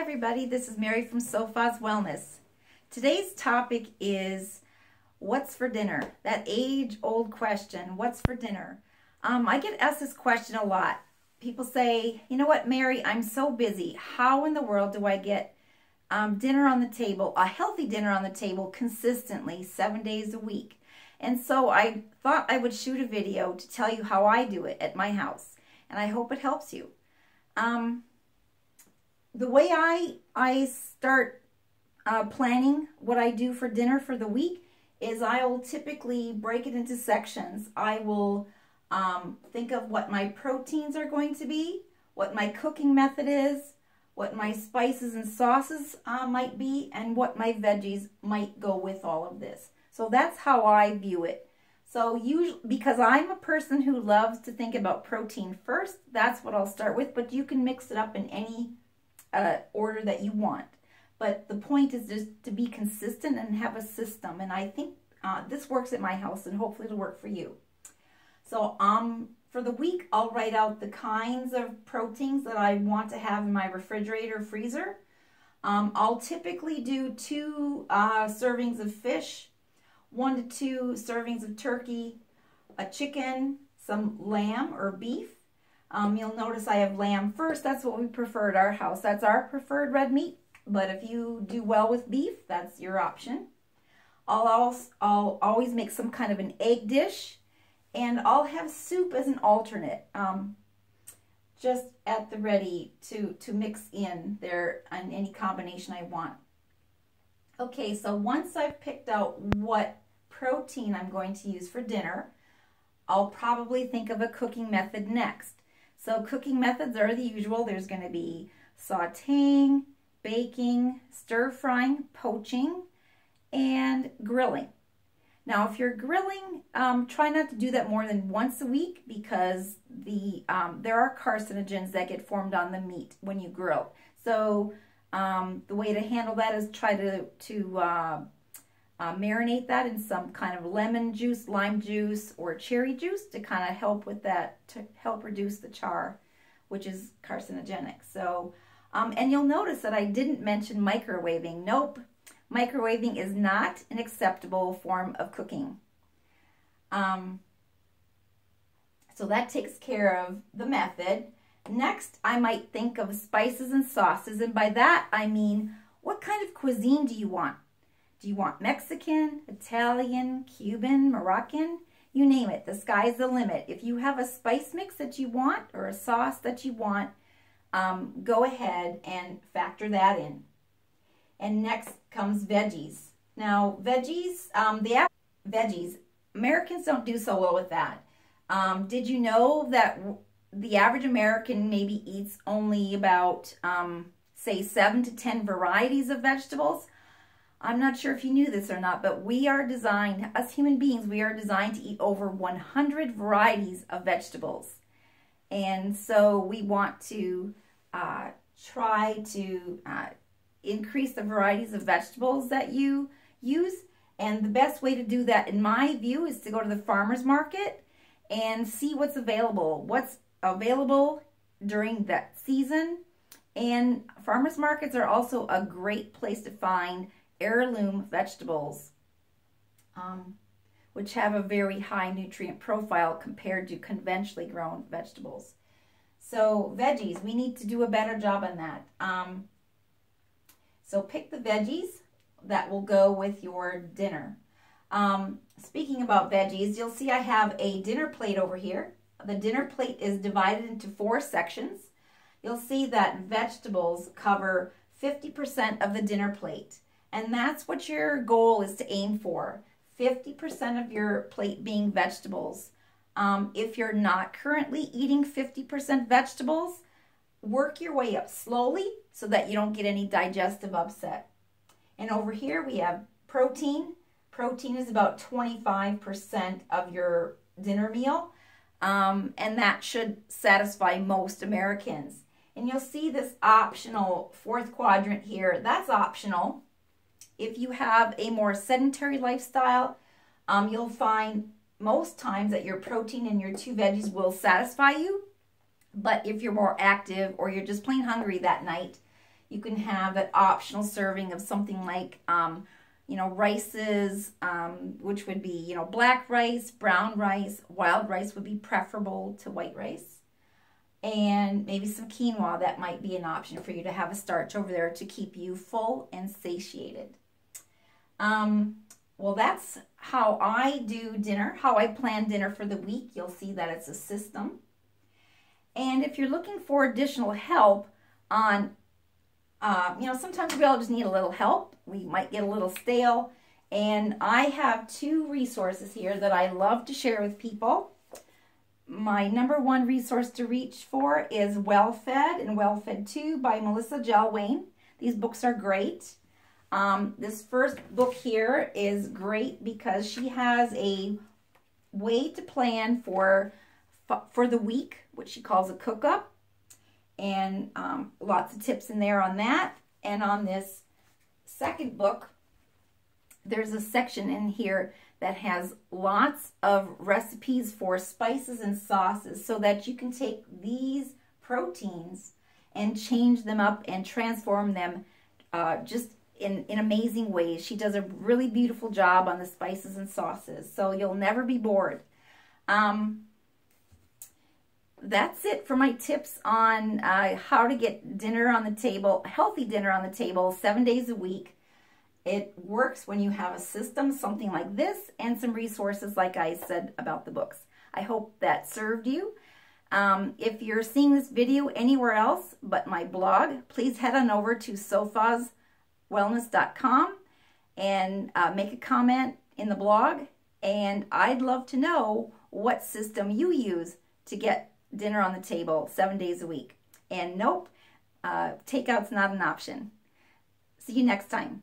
Everybody, this is Mary from Sophoz Wellness. Today's topic is what's for dinner? That age-old question, what's for dinner? Um, I get asked this question a lot. People say, you know what, Mary, I'm so busy. How in the world do I get um, dinner on the table, a healthy dinner on the table consistently seven days a week? And so I thought I would shoot a video to tell you how I do it at my house. And I hope it helps you. Um, the way I, I start uh, planning what I do for dinner for the week is I will typically break it into sections. I will um, think of what my proteins are going to be, what my cooking method is, what my spices and sauces uh, might be, and what my veggies might go with all of this. So that's how I view it. So usually, because I'm a person who loves to think about protein first, that's what I'll start with, but you can mix it up in any uh, order that you want. But the point is just to be consistent and have a system. And I think uh, this works at my house and hopefully it'll work for you. So um, for the week, I'll write out the kinds of proteins that I want to have in my refrigerator freezer. Um, I'll typically do two uh, servings of fish, one to two servings of turkey, a chicken, some lamb or beef, um, you'll notice I have lamb first. That's what we prefer at our house. That's our preferred red meat. But if you do well with beef, that's your option. I'll, also, I'll always make some kind of an egg dish. And I'll have soup as an alternate. Um, just at the ready to, to mix in there on any combination I want. Okay, so once I've picked out what protein I'm going to use for dinner, I'll probably think of a cooking method next. So cooking methods are the usual. There's going to be sauteing, baking, stir frying, poaching, and grilling. Now, if you're grilling, um, try not to do that more than once a week because the um, there are carcinogens that get formed on the meat when you grill. So um, the way to handle that is try to, to uh, uh, marinate that in some kind of lemon juice, lime juice, or cherry juice to kind of help with that, to help reduce the char, which is carcinogenic. So, um, and you'll notice that I didn't mention microwaving. Nope, microwaving is not an acceptable form of cooking. Um, so that takes care of the method. Next, I might think of spices and sauces, and by that I mean, what kind of cuisine do you want? Do you want Mexican, Italian, Cuban, Moroccan? You name it. The sky's the limit. If you have a spice mix that you want or a sauce that you want, um, go ahead and factor that in. And next comes veggies. Now, veggies, um, the veggies, Americans don't do so well with that. Um, did you know that the average American maybe eats only about, um, say, 7 to 10 varieties of vegetables? I'm not sure if you knew this or not, but we are designed, as human beings, we are designed to eat over 100 varieties of vegetables. And so we want to uh, try to uh, increase the varieties of vegetables that you use. And the best way to do that, in my view, is to go to the farmer's market and see what's available. What's available during that season. And farmers markets are also a great place to find heirloom vegetables, um, which have a very high nutrient profile compared to conventionally grown vegetables. So veggies, we need to do a better job on that. Um, so pick the veggies that will go with your dinner. Um, speaking about veggies, you'll see I have a dinner plate over here. The dinner plate is divided into four sections. You'll see that vegetables cover 50% of the dinner plate. And that's what your goal is to aim for 50% of your plate being vegetables. Um, if you're not currently eating 50% vegetables, work your way up slowly so that you don't get any digestive upset. And over here we have protein. Protein is about 25% of your dinner meal. Um, and that should satisfy most Americans. And you'll see this optional fourth quadrant here. That's optional. If you have a more sedentary lifestyle, um, you'll find most times that your protein and your two veggies will satisfy you. But if you're more active or you're just plain hungry that night, You can have an optional serving of something like, um, you know, rices, um, which would be, you know, black rice, brown rice, wild rice would be preferable to white rice. And maybe some quinoa, that might be an option for you to have a starch over there to keep you full and satiated. Um, well, that's how I do dinner, how I plan dinner for the week. You'll see that it's a system. And if you're looking for additional help on, uh, you know, sometimes we all just need a little help. We might get a little stale. And I have two resources here that I love to share with people. My number one resource to reach for is Well Fed and Well Fed 2 by Melissa Joulwan. These books are great. Um, this first book here is great because she has a way to plan for for the week, which she calls a cook-up, and um, lots of tips in there on that. And on this second book, there's a section in here that has lots of recipes for spices and sauces so that you can take these proteins and change them up and transform them uh, just in, in amazing ways. She does a really beautiful job on the spices and sauces, so you'll never be bored. Um, that's it for my tips on uh, how to get dinner on the table, healthy dinner on the table, seven days a week. It works when you have a system, something like this, and some resources like I said about the books. I hope that served you. Um, if you're seeing this video anywhere else but my blog, please head on over to Sophoz wellness.com and uh, make a comment in the blog. And I'd love to know what system you use to get dinner on the table seven days a week. And nope, uh, takeout's not an option. See you next time.